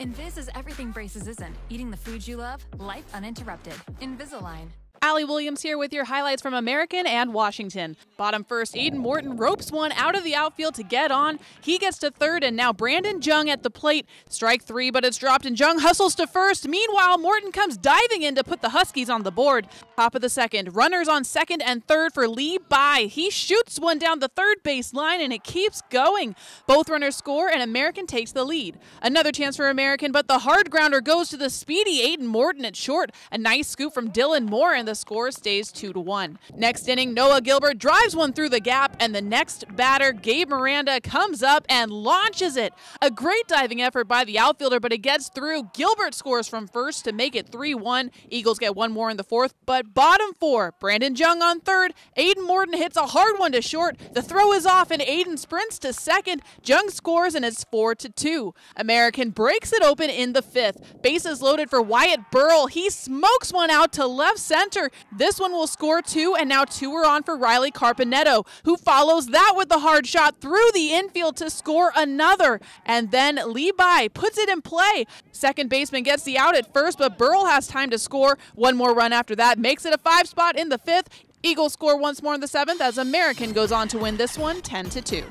Invis is everything braces isn't. Eating the foods you love, life uninterrupted. Invisalign. Allie Williams here with your highlights from American and Washington. Bottom first, Aidan Morton ropes one out of the outfield to get on. He gets to third, and now Brandon Jeung at the plate. Strike three, but it's dropped, and Jeung hustles to first. Meanwhile, Morton comes diving in to put the Huskies on the board. Top of the second, runners on second and third for Lee Beye. He shoots one down the third base line, and it keeps going. Both runners score, and American takes the lead. Another chance for American, but the hard grounder goes to the speedy Aidan Morton at short. A nice scoop from Dylan Moore, and the score stays 2 to 1. Next inning, Noah Gilbert drives one through the gap, and the next batter, Gabe Miranda, comes up and launches it. A great diving effort by the outfielder, but it gets through. Gilbert scores from first to make it 3 1. Eagles get one more in the fourth, but bottom four, Brandon Jeung on third. Aidan Morton hits a hard one to short. The throw is off, and Aidan sprints to second. Jeung scores, and it's 4 to 2. American breaks it open in the fifth. Bases loaded for Wyatt Burrell. He smokes one out to left center. This one will score two, and now two are on for Riley Carpaneto, who follows that with the hard shot through the infield to score another. And then Lee Beye puts it in play. Second baseman gets the out at first, but Burrell has time to score. One more run after that makes it a five spot in the fifth. Eagles score once more in the seventh as American goes on to win this one 10 to 2.